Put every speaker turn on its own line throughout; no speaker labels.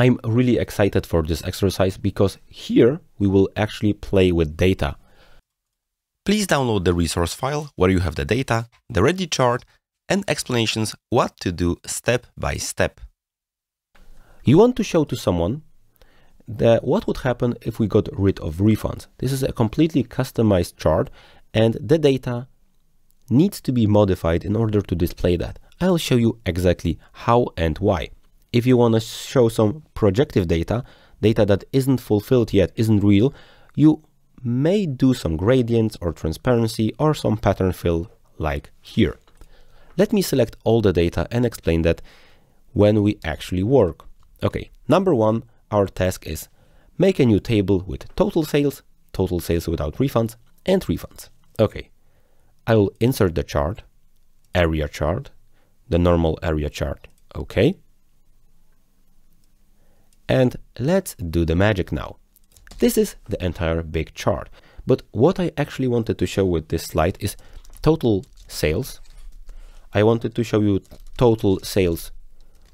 I'm really excited for this exercise because here we will actually play with data. Please download the resource file where you have the data, the ready chart, and explanations what to do step by step. You want to show to someone that what would happen if we got rid of refunds. This is a completely customized chart and the data needs to be modified in order to display that. I'll show you exactly how and why. If you want to show some projective data, data that isn't fulfilled yet, isn't real, you may do some gradients or transparency or some pattern fill like here. Let me select all the data and explain that when we actually work. Okay, number one, our task is make a new table with total sales, total sales without refunds, and refunds. Okay, I will insert the chart, area chart, the normal area chart. Okay. And let's do the magic now. This is the entire big chart. But what I actually wanted to show with this slide is total sales. I wanted to show you total sales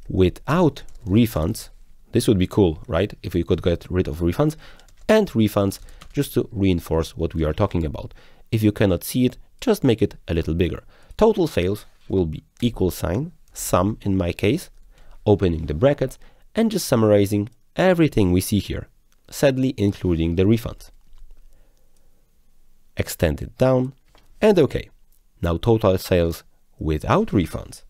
without refunds. This would be cool, right? If we could get rid of refunds and refunds just to reinforce what we are talking about. If you cannot see it, just make it a little bigger. Total sales will be equal sign, sum in my case, opening the brackets and just summarizing everything we see here, sadly including the refunds. Extend it down and OK. Now total sales without refunds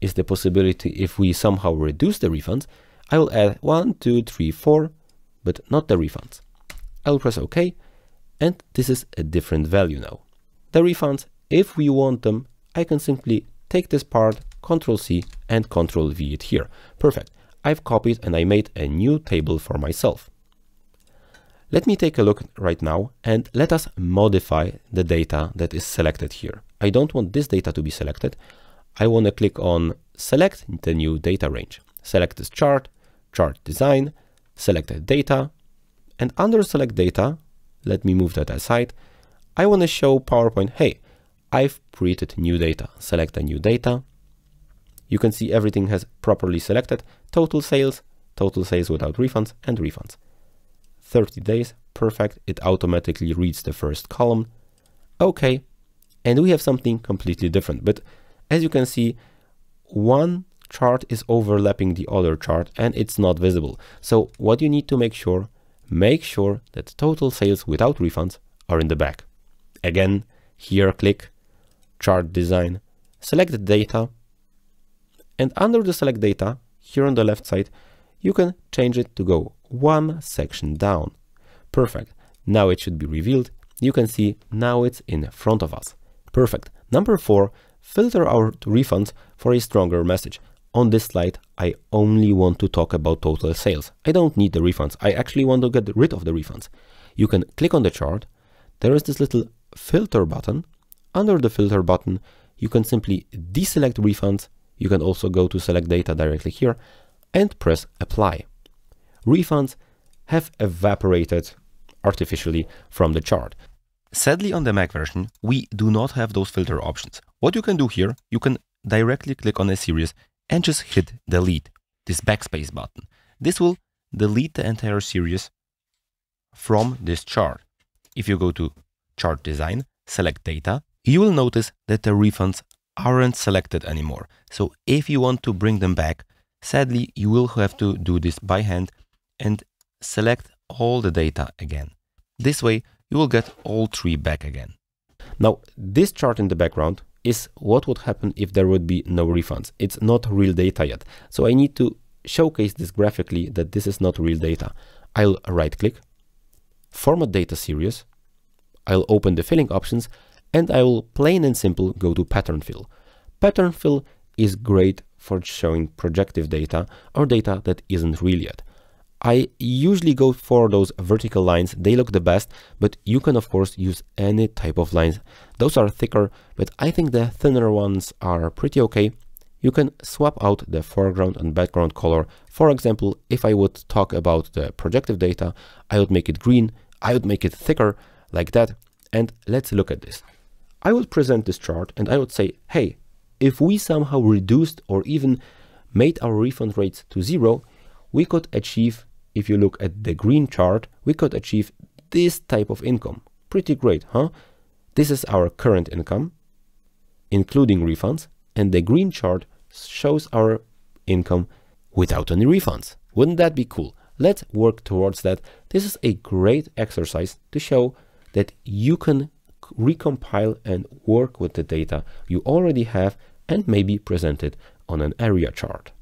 is the possibility if we somehow reduce the refunds, I will add 1, 2, 3, 4, but not the refunds. I'll press OK, and this is a different value now. The refunds, if we want them, I can simply take this part, Control C and Control V it here. Perfect. I've copied and I made a new table for myself. Let me take a look right now and let us modify the data that is selected here. I don't want this data to be selected. I want to click on select the new data range. Select this chart, chart design, select data, and under select data, let me move that aside. I want to show PowerPoint, hey, I've created new data. Select a new data. You can see everything has properly selected. Total sales, total sales without refunds and refunds. 30 days, perfect. It automatically reads the first column. Okay. And we have something completely different. But as you can see, one chart is overlapping the other chart and it's not visible. So what you need to make sure, make sure that total sales without refunds are in the back. Again, here click chart design, select the data, and under the select data, here on the left side, you can change it to go one section down. Perfect. Now it should be revealed. You can see now it's in front of us. Perfect. Number four, filter our refunds for a stronger message. On this slide, I only want to talk about total sales. I don't need the refunds. I actually want to get rid of the refunds. You can click on the chart. There is this little filter button under the filter button, you can simply deselect refunds. You can also go to select data directly here and press apply. Refunds have evaporated artificially from the chart. Sadly, on the Mac version, we do not have those filter options. What you can do here, you can directly click on a series and just hit delete, this backspace button. This will delete the entire series from this chart. If you go to chart design, select data, you will notice that the refunds aren't selected anymore. So if you want to bring them back, sadly, you will have to do this by hand and select all the data again. This way, you will get all three back again. Now, this chart in the background is what would happen if there would be no refunds. It's not real data yet. So I need to showcase this graphically that this is not real data. I'll right click, format data series. I'll open the filling options and I will plain and simple go to pattern fill. Pattern fill is great for showing projective data or data that isn't real yet. I usually go for those vertical lines, they look the best, but you can of course use any type of lines. Those are thicker, but I think the thinner ones are pretty okay. You can swap out the foreground and background color. For example, if I would talk about the projective data, I would make it green, I would make it thicker like that. And let's look at this. I would present this chart and I would say, hey, if we somehow reduced or even made our refund rates to zero, we could achieve, if you look at the green chart, we could achieve this type of income. Pretty great, huh? This is our current income, including refunds, and the green chart shows our income without any refunds. Wouldn't that be cool? Let's work towards that. This is a great exercise to show that you can recompile and work with the data you already have and maybe present it on an area chart.